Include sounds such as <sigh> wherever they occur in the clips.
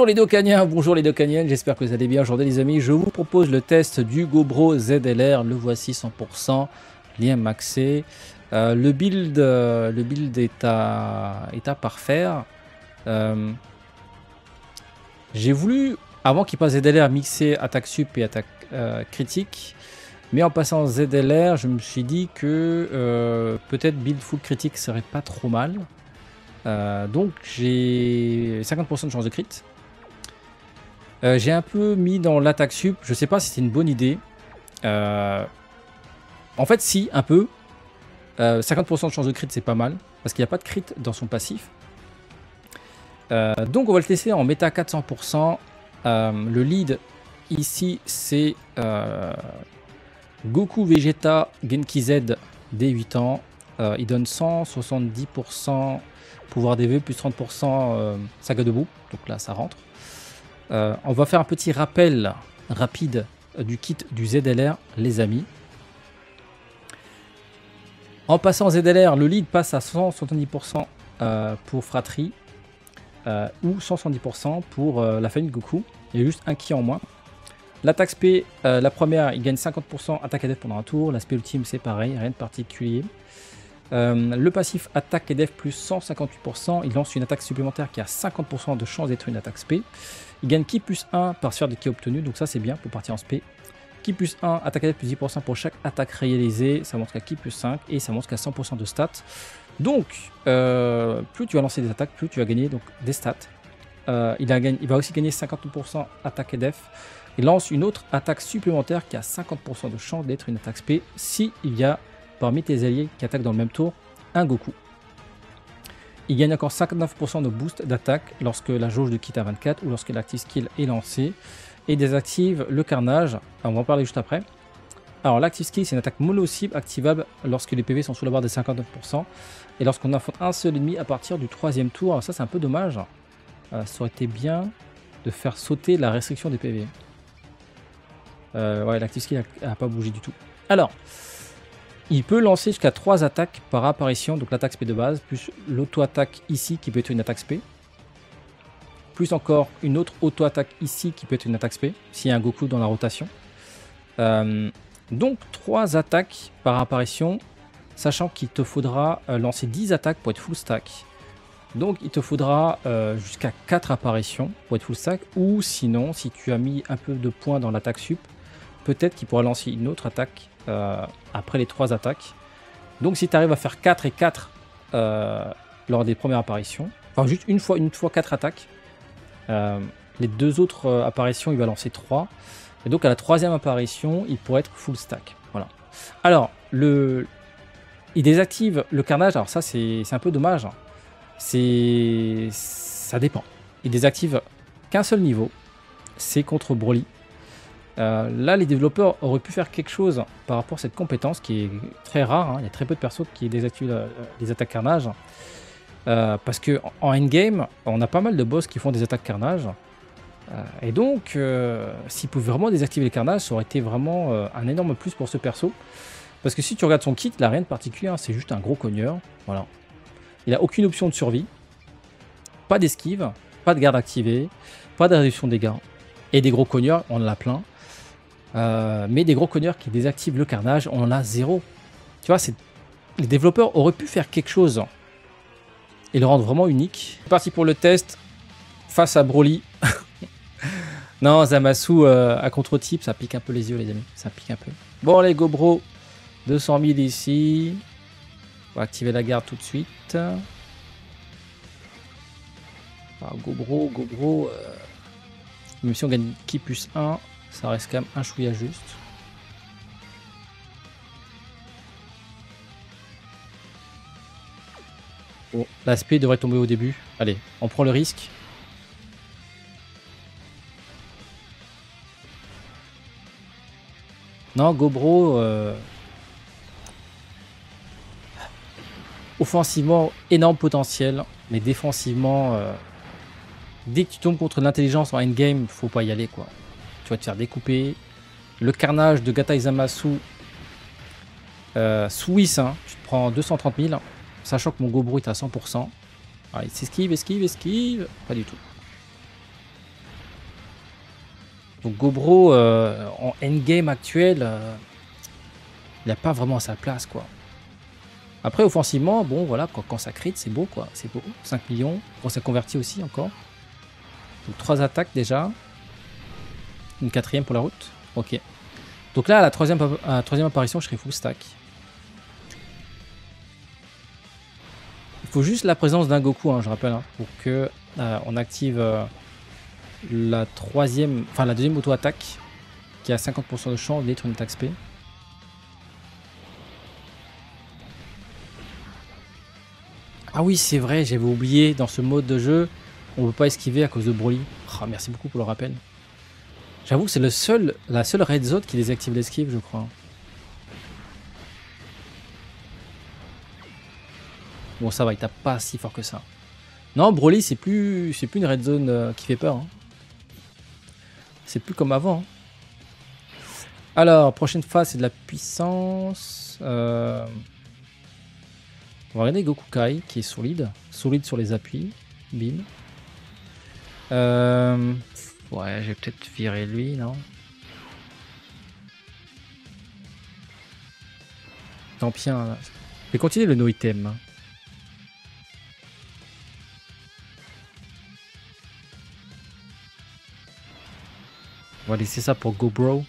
Bonjour les Docaniens, bonjour les Docaniennes, j'espère que vous allez bien aujourd'hui les amis. Je vous propose le test du GoPro ZLR, le voici 100%, lien maxé. Euh, le, build, euh, le build est à, est à parfaire. Euh, j'ai voulu, avant qu'il passe ZLR, mixer attaque sup et attaque critique. Mais en passant ZLR, je me suis dit que peut-être build full critique serait pas trop mal. donc j'ai 50% de chance de crit. J'ai un peu mis dans l'attaque sup, je sais pas si c'est une bonne idée. en fait si, un peu, 50% euh, de chance de crit, c'est pas mal, parce qu'il n'y a pas de crit dans son passif. Euh, donc on va le tester en méta 400%. Euh, le lead ici, c'est Goku Vegeta Genki Z dès 8 ans. il donne 170% pouvoir DV plus 30% saga debout. Donc là, ça rentre. On va faire un petit rappel rapide du kit du ZLR, les amis. En passant ZLR, le lead passe à 170% euh, pour Fratrie euh, ou 170% pour euh, la famille Goku. Il y a juste un qui en moins. L'attaque SP, la première, il gagne 50% attaque et def pendant un tour. L'aspect ultime, c'est pareil, rien de particulier. le passif attaque et def plus 158%. Il lance une attaque supplémentaire qui a 50% de chance d'être une attaque SP. Il gagne ki plus 1 par sphère de ki obtenu, donc ça c'est bien pour partir en SP. Ki plus 1, attaque à plus 10% pour chaque attaque réalisée. Ça montre qu'à Ki plus 5 et ça montre qu'à 100% de stats. Donc, euh, plus tu vas lancer des attaques, plus tu vas gagner donc, des stats. Euh, il, il, va aussi gagner 50% attaque et def. Il lance une autre attaque supplémentaire qui a 50% de chance d'être une attaque SP si il y a parmi tes alliés qui attaquent dans le même tour un Goku. Il gagne encore 59% de boost d'attaque lorsque la jauge de kit à 24 ou lorsque l'active skill est lancée et désactive le carnage. on va en parler juste après. Alors l'active skill c'est une attaque mono-cible activable lorsque les PV sont sous la barre des 59% et lorsqu'on affronte un seul ennemi à partir du troisième tour. Alors ça c'est un peu dommage. Euh, ça aurait été bien de faire sauter la restriction des PV. Euh, ouais l'active skill n'a pas bougé du tout. Alors il peut lancer jusqu'à 3 attaques par apparition, donc l'attaque SP de base, plus l'auto-attaque ici qui peut être une attaque SP plus encore une autre auto-attaque ici qui peut être une attaque SP, s'il y a un Goku dans la rotation. Euh, donc 3 attaques par apparition, sachant qu'il te faudra euh, lancer 10 attaques pour être full stack. Donc il te faudra euh, jusqu'à 4 apparitions pour être full stack, ou sinon, si tu as mis un peu de points dans l'attaque sup, peut-être qu'il pourra lancer une autre attaque après les 3 attaques. Donc si tu arrives à faire 4 et 4 lors des premières apparitions, enfin juste une fois, une fois 4 attaques, euh, les deux autres euh, apparitions, il va lancer 3. Et donc à la troisième apparition, il pourrait être full stack. Voilà. Alors, le... il désactive le carnage. Alors ça, c'est un peu dommage. C'est... Ça dépend. Il désactive qu'un seul niveau. C'est contre Broly. Euh, là, les développeurs auraient pu faire quelque chose par rapport à cette compétence qui est très rare. Hein. Il y a très peu de persos qui désactivent les attaques carnage. Euh, parce que en endgame, on a pas mal de boss qui font des attaques carnage. Euh, et donc, euh, s'ils pouvaient vraiment désactiver le carnage, ça aurait été vraiment un énorme plus pour ce perso. Parce que si tu regardes son kit, il n'a rien de particulier, hein, c'est juste un gros cogneur. Voilà. Il n'a aucune option de survie, pas d'esquive, pas de garde activée, pas de réduction de dégâts. Et des gros cogneurs, on en a plein. Mais des gros cogneurs qui désactivent le carnage, on en a zéro. Tu vois, les développeurs auraient pu faire quelque chose et le rendre vraiment unique. C'est parti pour le test face à Broly. <laughs> non, Zamasu euh, à contre-type, ça pique un peu les yeux, les amis. Ça pique un peu. Bon, les GoBro, 200 000 ici. On va activer la garde tout de suite. Ah, GoBro, GoBro. Euh... Même si on gagne qui plus 1, ça reste quand même un chouïa juste. Bon, l'aspect devrait tomber au début. Allez, on prend le risque. Non, Gobro... Euh, offensivement, énorme potentiel. Mais défensivement... Euh, dès que tu tombes contre l'intelligence en endgame, faut pas y aller, quoi. Tu vas te faire découper. Le carnage de Gata Izamasu... Euh, Swiss, hein, tu te prends 230 000. Sachant que mon Gobro est à 100%. Allez, s'esquive, esquive, esquive. Pas du tout. Donc Gobro, euh, en endgame actuel, euh, il n'a pas vraiment sa place, quoi. Après, offensivement, bon, voilà, quand, ça crit, c'est beau, quoi. C'est beau. 5 millions. Bon, ça convertit aussi, encore. Donc, 3 attaques, déjà. Une quatrième pour la route. Ok. Donc là, à la troisième, apparition, je serai full stack. Il faut juste la présence d'un Goku, hein, je rappelle, hein, pour que euh, on active la troisième, enfin deuxième auto-attaque qui a 50% de chance d'être une attaque. Ah oui, c'est vrai, j'avais oublié, dans ce mode de jeu, on ne peut pas esquiver à cause de Broly. Ah, merci beaucoup pour le rappel. J'avoue que c'est le seul, la seule red zone qui désactive l'esquive, je crois. Bon, ça va, il tape pas si fort que ça. Non, Broly, c'est plus, c'est plus une red zone euh, qui fait peur. Hein. C'est plus comme avant. Hein. Alors, prochaine phase, c'est de la puissance. Euh, on va regarder Goku Kai, qui est solide. Solide sur les appuis. Bim. Euh, ouais, j'ai peut-être viré lui, non? Tant pis. Hein. Je continuer le no item. Hein. On va laisser ça pour GoBro.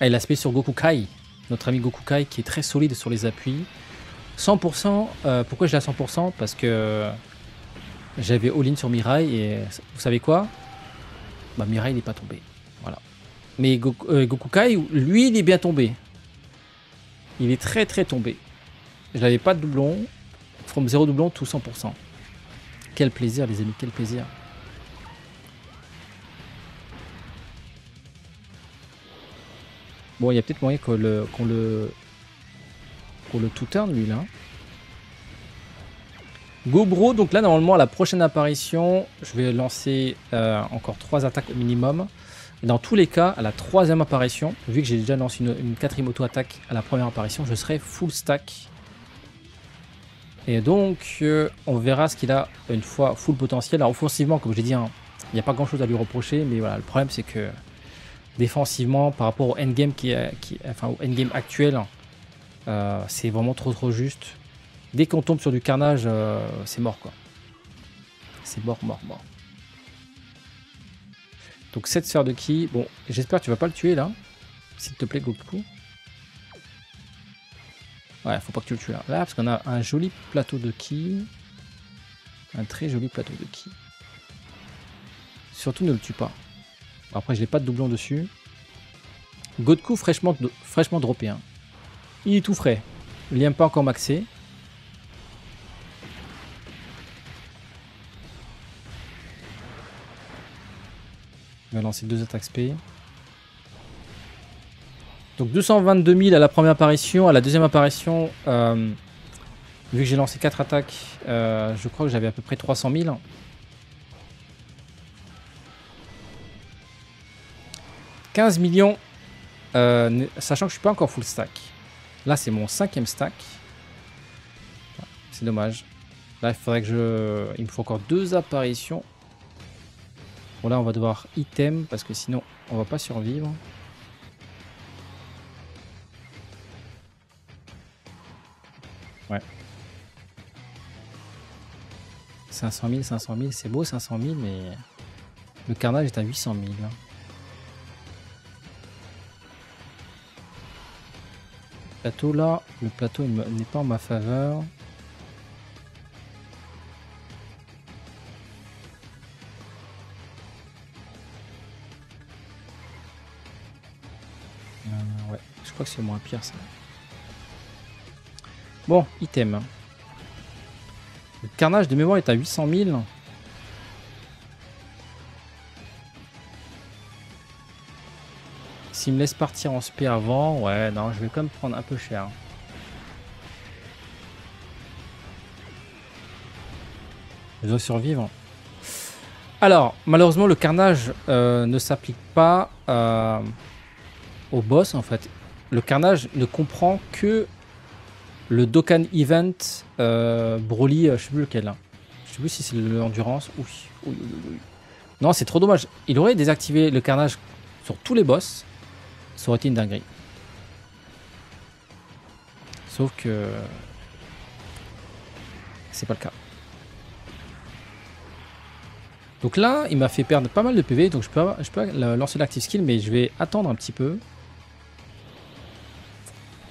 Et l'aspect sur Goku Kai. Notre ami Goku Kai qui est très solide sur les appuis. 100%, euh, pourquoi je l'ai à 100% Parce que j'avais all-in sur Mirai et vous savez quoi? Bah Mirai il n'est pas tombé. Voilà. Mais Goku, euh, Goku, Kai, lui, il est bien tombé. Il est très très tombé. Je n'avais pas de doublon. From 0 doublon, tout 100%. Quel plaisir les amis, quel plaisir. Bon, il y a peut-être moyen qu'on le, le, le tout turn lui là. Gobro, donc là normalement à la prochaine apparition, je vais lancer euh, encore trois attaques au minimum. Dans tous les cas, à la troisième apparition, vu que j'ai déjà lancé une, quatrième auto-attaque à la première apparition, je serai full stack. Et donc, euh, on verra ce qu'il a une fois full potentiel. Alors offensivement, comme j'ai dit, hein, il n'y a pas grand chose à lui reprocher, mais voilà, le problème c'est que défensivement, par rapport au endgame qui, actuel, euh, c'est vraiment trop trop juste. Dès qu'on tombe sur du carnage, euh, c'est mort quoi. C'est mort, mort, mort. Donc cette sphère de ki, bon, j'espère que tu vas pas le tuer là. S'il te plaît, Goku. Ouais, faut pas que tu le tues là. Là, parce qu'on a un joli plateau de ki. Un très joli plateau de ki. Surtout ne le tue pas. Après, je n'ai pas de doublon dessus. Godku fraîchement, fraîchement droppé. Hein. Il est tout frais. Il n'est pas encore maxé. Il lancer deux attaques SP. Donc 222 000 à la première apparition. À la deuxième apparition, euh, vu que j'ai lancé 4 attaques, euh, je crois que j'avais à peu près 300 000. 15 millions, euh, sachant que je suis pas encore full stack. Là, c'est mon cinquième stack. C'est dommage. Là, il faudrait que je... Il me faut encore deux apparitions. Bon, là, on va devoir item, parce que sinon, on va pas survivre. Ouais. 500 000, 500 000, c'est beau 500 000, mais le carnage est à 800 000. plateau là, le plateau n'est pas en ma faveur. Ouais, je crois que c'est moins pire ça. Bon, item. Le carnage de mémoire est à 800 000. S'il me laisse partir en spé avant, ouais, non, je vais quand même prendre un peu cher. Je dois survivre. Alors, malheureusement, le carnage euh, ne s'applique pas euh, au boss, en fait. Le carnage ne comprend que le Dokkan Event euh, Broly, je sais plus lequel. Hein. Je sais plus si c'est l'endurance. Oui, Non, c'est trop dommage. Il aurait désactivé le carnage sur tous les boss. Ça aurait été une dinguerie. Sauf que... C'est pas le cas. Donc là, il m'a fait perdre pas mal de PV, donc je peux, je peux lancer l'active skill, mais je vais attendre un petit peu.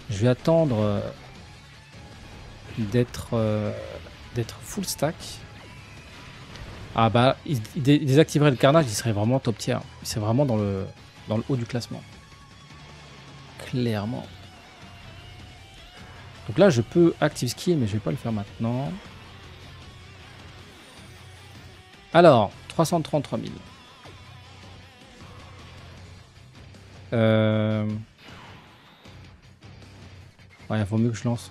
Je vais attendre euh, d'être euh, d'être full stack. Ah bah, il, désactiverait le carnage, il serait vraiment top tier. C'est vraiment dans le, dans le haut du classement. Clairement. Donc là, je peux active skill, mais je vais pas le faire maintenant. Alors, 333 000. Euh... Ouais, vaut mieux que je lance.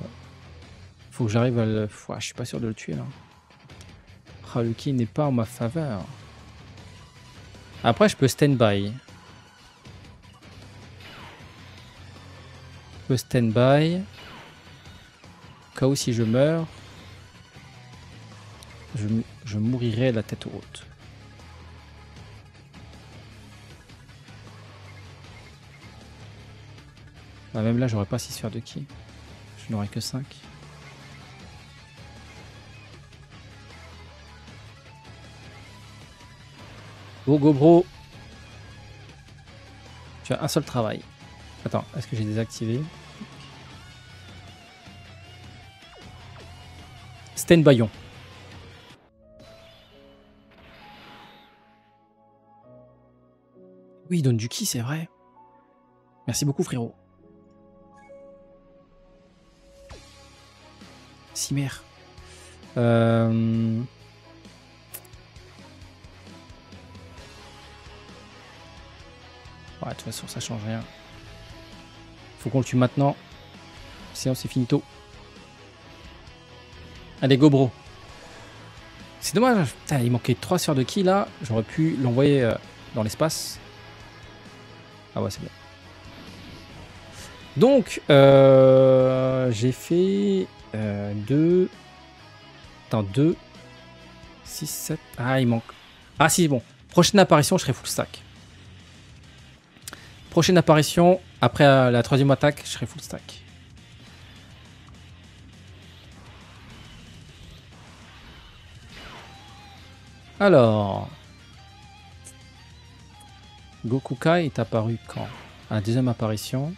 Faut que j'arrive à le... je suis pas sûr de le tuer là. Ah, le n'est pas en ma faveur. Après, je peux stand-by. Je peux stand-by. Cas où si je meurs, je, je mourirai la tête haute. Bah, même là, j'aurais pas 6 sphères de qui. Je n'aurais que 5. Go, go, bro. Tu as un seul travail. Attends, est-ce que j'ai désactivé? Sten Bayon. Oui, il donne du ki, c'est vrai. Merci beaucoup, frérot. Cimère. Euh... Ouais, de toute façon, ça change rien. Faut qu'on le tue maintenant. Sinon, c'est finito. Allez, go, bro. C'est dommage. il manquait 3 sphères de ki là. J'aurais pu l'envoyer euh, dans l'espace. Ah ouais, c'est bien. Donc, euh, j'ai fait 2. Euh, Attends, 2. 6, 7. Ah, il manque. Ah, si, bon. Prochaine apparition, je serai full stack. Prochaine apparition, après euh, la troisième attaque, je serai full stack. Alors, Goku Kai est apparu quand? À la deuxième apparition.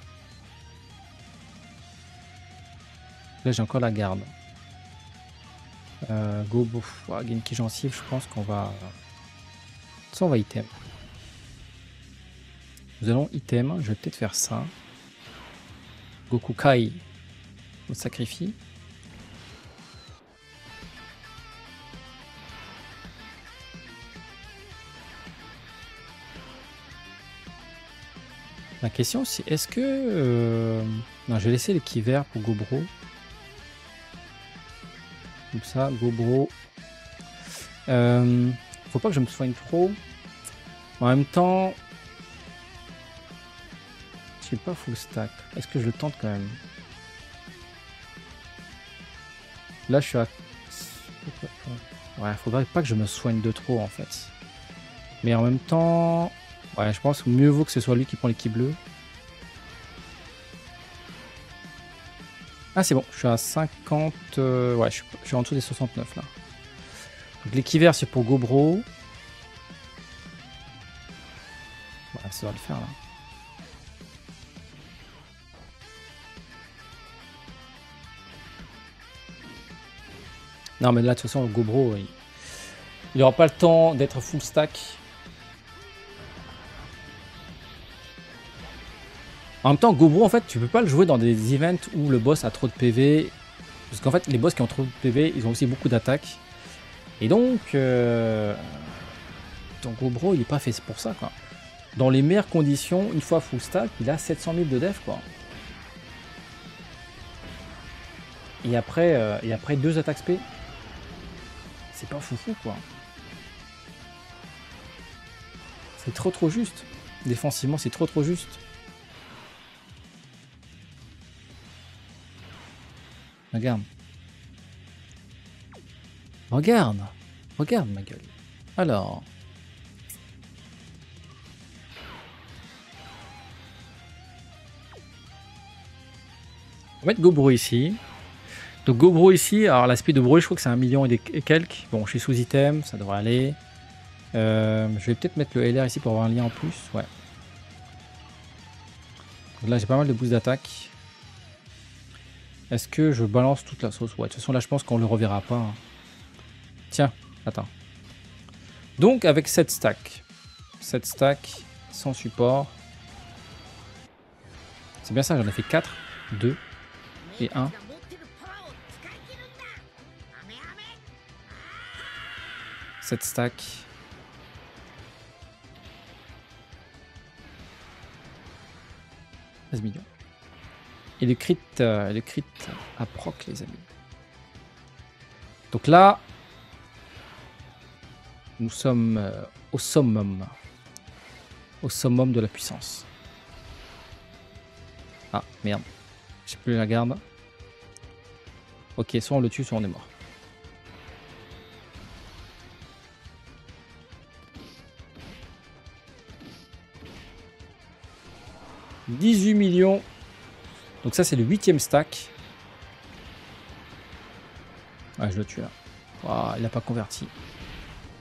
Là, j'ai encore la garde. Euh, Gobo, Genki Gencive, je pense qu'on va. Ça, on va item. Nous allons item, je vais peut-être faire ça. Goku Kai, on sacrifie. La question c'est est-ce que... Euh, non, je vais laisser l'équivaire pour Gobro. Ça, Gobro. Euh, faut pas que je me soigne trop. En même temps, pas full stack. Est-ce que je le tente quand même? Là, je suis à... Ouais, faudrait pas que je me soigne de trop, en fait. Mais en même temps... Ouais, je pense que mieux vaut que ce soit lui qui prend l'équipe bleue. Ah, c'est bon, je suis à 50... Euh, ouais, je suis, en dessous des 69, là. Donc l'équivaire, c'est pour Gobro. Ouais, ça va le faire, là. Non, mais là, de toute façon, Gobro, il n'aura pas le temps d'être full stack. En même temps, Gobro, en fait, tu peux pas le jouer dans des events où le boss a trop de PV. Parce qu'en fait, les boss qui ont trop de PV, ils ont aussi beaucoup d'attaques. Et donc, euh... ton Gobro, il est pas fait pour ça, quoi. Dans les meilleures conditions, une fois full stack, il a 700 000 de def, quoi. Et après, euh, et après deux attaques SP c'est pas foufou quoi. C'est trop trop juste. Défensivement, c'est trop trop juste. Regarde. Regarde. Regarde ma gueule. Alors. On va mettre Gobro ici. Donc Gobro ici, alors l'aspect de Bro, je crois que c'est un million et, des, quelques. Bon, je suis sous item, ça devrait aller. Euh, je vais peut-être mettre le LR ici pour avoir un lien en plus. Ouais. Donc là, j'ai pas mal de boost d'attaque. Est-ce que je balance toute la sauce? Ouais, de toute façon, là, je pense qu'on le reverra pas. Hein. Tiens, attends. Donc, avec cette stack. Cette stack, sans support. C'est bien ça, j'en ai fait 4, 2 et 1. Cette stack. millions. Et le crit, euh, le crit à proc, les amis. Donc là, nous sommes euh, au summum. Au summum de la puissance. Ah, merde. J'ai plus la garde. Ok, soit on le tue, soit on est mort. 18 millions. Donc ça, c'est le huitième stack. Ah, je le tue là. il n'a pas converti.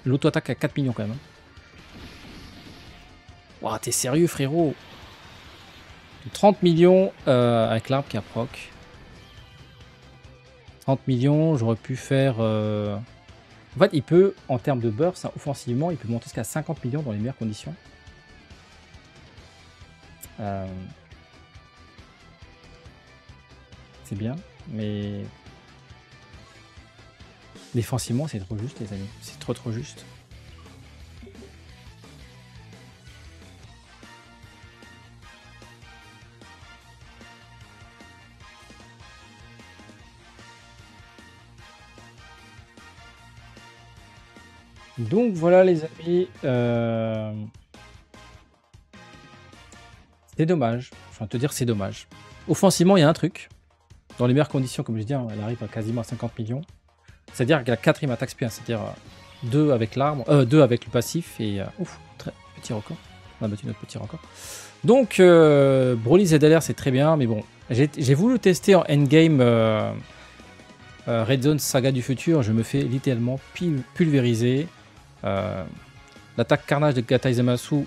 L'auto-attaque à 4 millions quand même. Waouh, t'es sérieux, frérot 30 millions euh, avec l'arbre qui a proc. 30 millions, j'aurais pu faire... Euh, en fait, il peut, en termes de burst, hein, offensivement, il peut monter jusqu'à 50 millions dans les meilleures conditions. Euh, c'est bien, mais défensivement, c'est trop juste, les amis. C'est trop trop juste. Donc voilà les amis. Euh, c'est dommage. Enfin, te dire, c'est dommage. Offensivement, il y a un truc. Dans les meilleures conditions, comme je dis, hein, elle arrive à quasiment à 50 millions. C'est-à-dire qu'elle a quatrième attaque spin, c'est-à-dire 2 euh, avec l'arme, euh, 2 avec le passif et. Euh, ouf, très petit record. On a battu notre petit record. Donc, euh, Broly ZLR, c'est très bien, mais bon, j'ai voulu tester en endgame Red Zone Saga du futur. Je me fais littéralement pulvériser. L'attaque carnage de Gatai Zamasu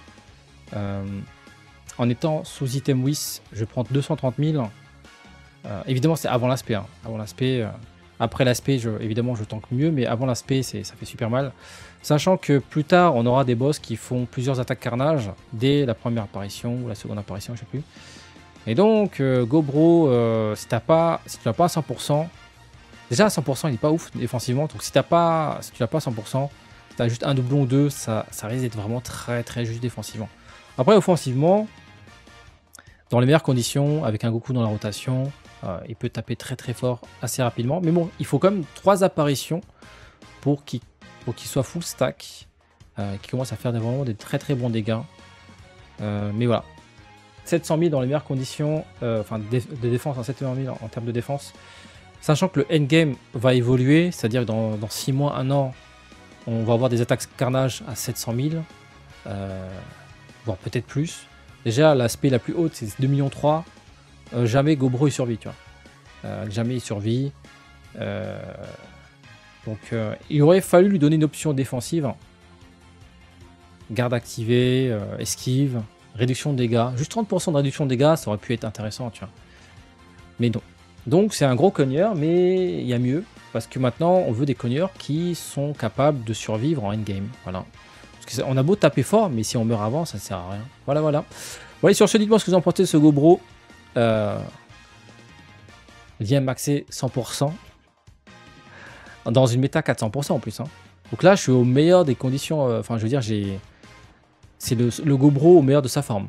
en étant sous item WIS, je prends 230 000. Euh, évidemment, c'est avant l'aspect. Hein. Avant l'aspect. Euh, après l'aspect, évidemment, je tank mieux, mais avant l'aspect, ça fait super mal. Sachant que plus tard, on aura des boss qui font plusieurs attaques carnage dès la première apparition ou la seconde apparition, je sais plus. Et donc, euh, Gobro, si, t'as pas, si tu n'as pas à 100%, déjà à 100%, il n'est pas ouf défensivement. Donc, si, as pas, si tu n'as pas à 100%, si tu as juste un doublon ou deux, ça, ça risque d'être vraiment très très juste défensivement. Après, offensivement, dans les meilleures conditions, avec un Goku dans la rotation, euh, il peut taper très très fort assez rapidement. Mais bon, il faut quand même trois apparitions pour qu'il soit full stack, euh, qui commence à faire vraiment des très très bons dégâts. Euh, mais voilà, 700 000 dans les meilleures conditions, enfin de, défense, 700 hein, 000 en, termes de défense. Sachant que le endgame va évoluer, c'est-à-dire dans, dans 6 mois, 1 an, on va avoir des attaques carnage à 700 000, voire peut-être plus. Déjà, l'aspect la plus haute, c'est 2 millions 3. Euh, jamais Gobro il survit, tu vois. Euh, jamais il survit. Euh, donc, il aurait fallu lui donner une option défensive. Garde activée, esquive, réduction de dégâts. Juste 30% de réduction de dégâts, ça aurait pu être intéressant, tu vois. Mais non. Donc, c'est un gros cogneur, mais il y a mieux. Parce que maintenant, on veut des cogneurs qui sont capables de survivre en endgame. Voilà on a beau taper fort, mais si on meurt avant, ça ne sert à rien. Voilà, voilà. Bon, sur ce, dites-moi ce que vous en pensez de ce GoBro. Euh, vient maxer 100%. Dans une méta 400% en plus. Hein. Donc là, je suis au meilleur des conditions. Euh, enfin, je veux dire, j'ai. C'est le, le GoBro au meilleur de sa forme.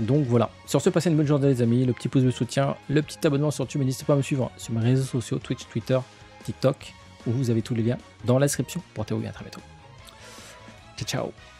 Donc voilà. Sur ce, passez une bonne journée les amis. Le petit pouce de soutien, le petit abonnement sur YouTube. N'hésitez pas à me suivre sur mes réseaux sociaux, Twitch, Twitter, TikTok, où vous avez tous les liens dans la description. Portez-vous bien, à très bientôt. Ciao, ciao.